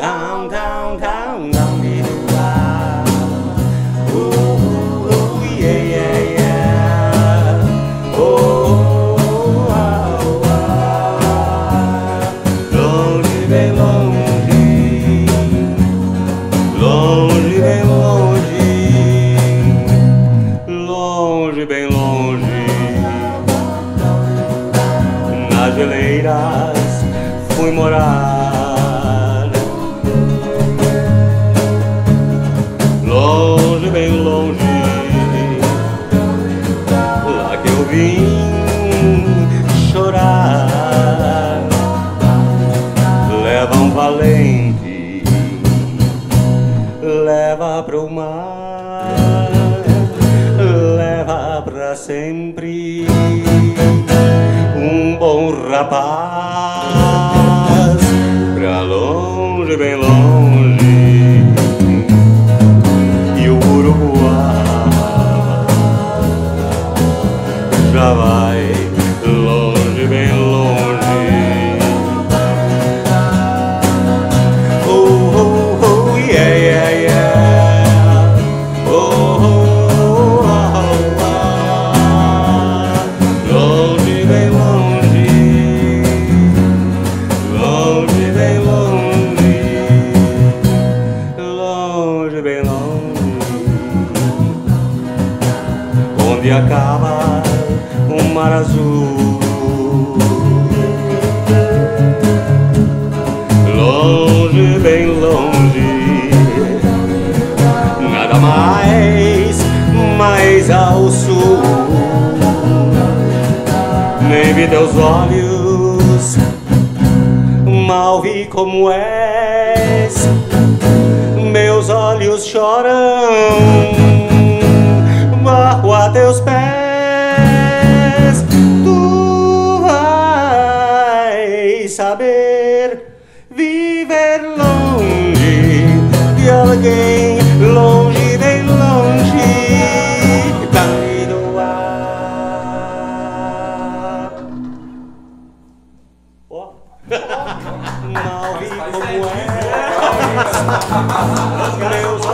down, down, down, down me the. Oh, oh, oh, yeah, yeah, yeah. Oh, oh, oh, oh. bem longe, longe, bem longe, longe, bem longe. Nas geleiras fui morar. Lá que eu vim chorar. Leva um valente, leva pro mar, leva pra sempre um bom rapaz pra longe, bem longe Onde acaba o mar azul. Longe, bem longe, nada mais, mais ao sul. Nem vi teus olhos, mal vi como és. teus pés, tu vais saber viver longe de alguém, longe, bem longe da Iroá. Oh. Não vi como é. Meus